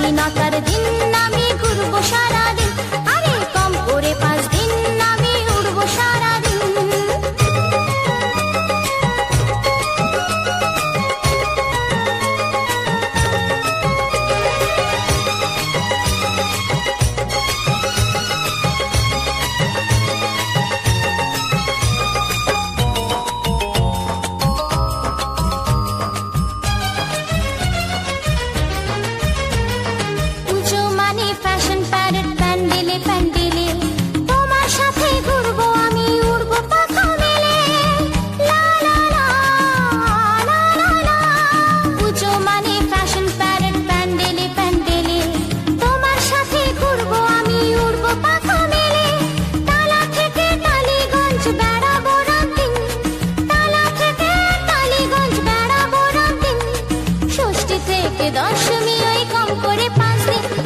স্বাধীনতার দিন আমি ঘুরবো সারাদিন ফ্যাশন প্যারেড প্যান্ডেলে প্যান্ডেলে তোমার সাথে ঘুরবো আমি, উড়বো মানে ফ্যাশন প্যারেড প্যান্ডেলে প্যান্ডেলে তোমার সাথে ঘুরবো আমি, উড়বো পাখা মেলে। তালা থেকে টালিগঞ্জ দশমী ওই কম করে পাঁচ দিন।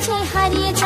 在海的。